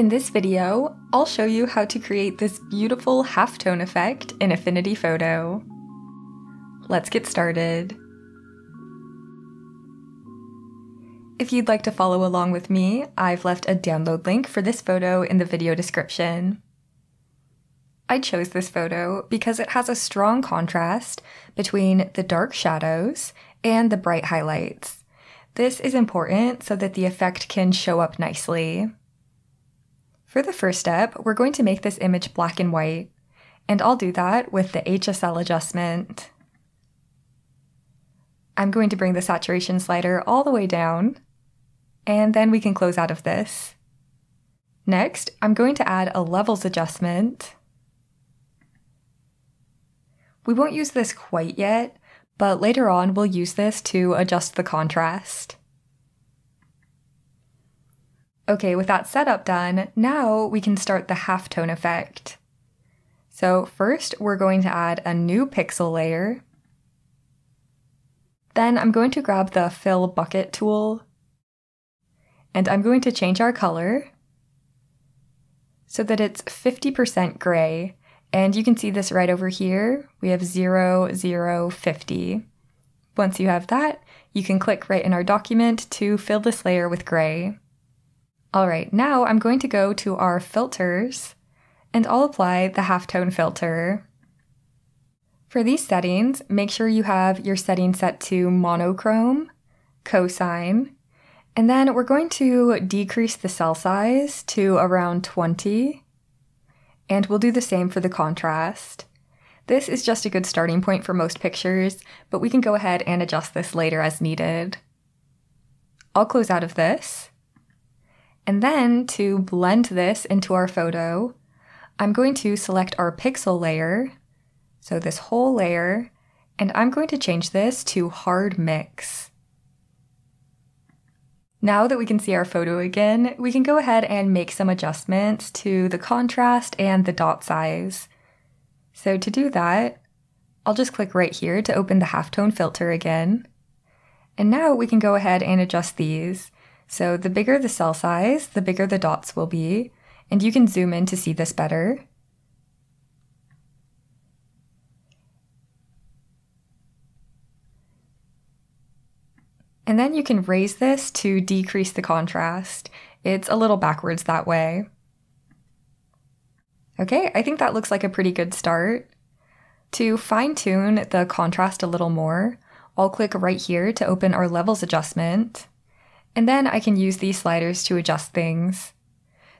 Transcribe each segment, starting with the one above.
In this video, I'll show you how to create this beautiful halftone effect in Affinity Photo. Let's get started. If you'd like to follow along with me, I've left a download link for this photo in the video description. I chose this photo because it has a strong contrast between the dark shadows and the bright highlights. This is important so that the effect can show up nicely. For the first step, we're going to make this image black and white, and I'll do that with the HSL adjustment. I'm going to bring the saturation slider all the way down, and then we can close out of this. Next, I'm going to add a levels adjustment we won't use this quite yet, but later on we'll use this to adjust the contrast. Okay, with that setup done, now we can start the halftone effect. So first we're going to add a new pixel layer. Then I'm going to grab the fill bucket tool and I'm going to change our color so that it's 50% gray and you can see this right over here. We have 0, 0, 50. Once you have that, you can click right in our document to fill this layer with gray. All right, now I'm going to go to our filters and I'll apply the halftone filter. For these settings, make sure you have your setting set to monochrome, cosine, and then we're going to decrease the cell size to around 20 and we'll do the same for the contrast. This is just a good starting point for most pictures, but we can go ahead and adjust this later as needed. I'll close out of this. And then to blend this into our photo, I'm going to select our pixel layer, so this whole layer, and I'm going to change this to hard mix. Now that we can see our photo again, we can go ahead and make some adjustments to the contrast and the dot size. So to do that, I'll just click right here to open the halftone filter again. And now we can go ahead and adjust these. So the bigger the cell size, the bigger the dots will be, and you can zoom in to see this better. And then you can raise this to decrease the contrast. It's a little backwards that way. Okay, I think that looks like a pretty good start. To fine tune the contrast a little more, I'll click right here to open our levels adjustment. And then I can use these sliders to adjust things.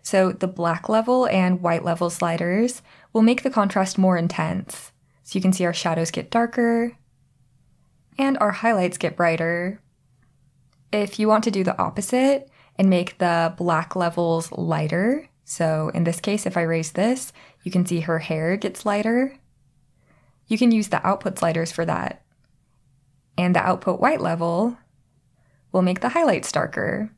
So the black level and white level sliders will make the contrast more intense. So you can see our shadows get darker and our highlights get brighter. If you want to do the opposite and make the black levels lighter, so in this case, if I raise this, you can see her hair gets lighter. You can use the output sliders for that. And the output white level will make the highlights darker.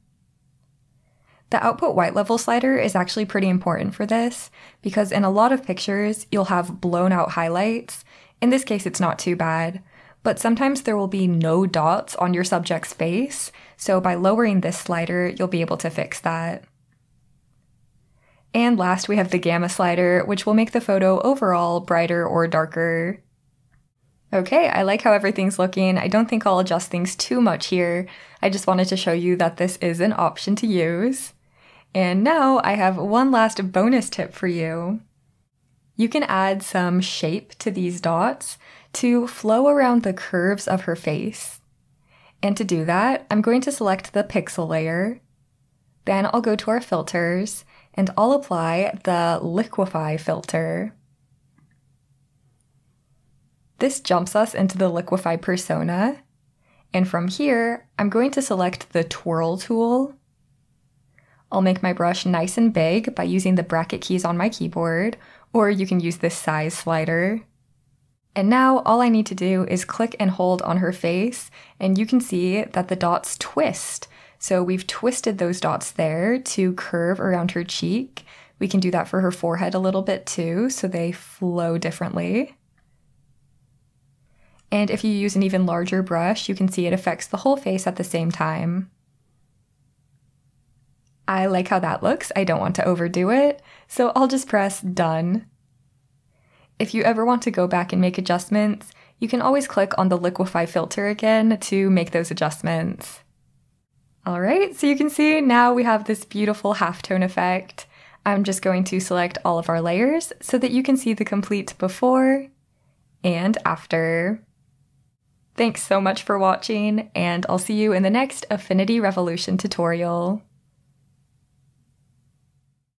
The output white level slider is actually pretty important for this because in a lot of pictures, you'll have blown out highlights. In this case, it's not too bad, but sometimes there will be no dots on your subject's face, so by lowering this slider, you'll be able to fix that. And last, we have the gamma slider, which will make the photo overall brighter or darker. Okay, I like how everything's looking. I don't think I'll adjust things too much here. I just wanted to show you that this is an option to use. And now I have one last bonus tip for you. You can add some shape to these dots to flow around the curves of her face. And to do that, I'm going to select the pixel layer. Then I'll go to our filters and I'll apply the liquify filter. This jumps us into the liquify persona. And from here, I'm going to select the twirl tool. I'll make my brush nice and big by using the bracket keys on my keyboard, or you can use this size slider. And now all I need to do is click and hold on her face, and you can see that the dots twist. So we've twisted those dots there to curve around her cheek. We can do that for her forehead a little bit too, so they flow differently. And if you use an even larger brush, you can see it affects the whole face at the same time. I like how that looks. I don't want to overdo it, so I'll just press done. If you ever want to go back and make adjustments, you can always click on the liquify filter again to make those adjustments. Alright, so you can see now we have this beautiful halftone effect. I'm just going to select all of our layers so that you can see the complete before and after. Thanks so much for watching, and I'll see you in the next Affinity Revolution tutorial.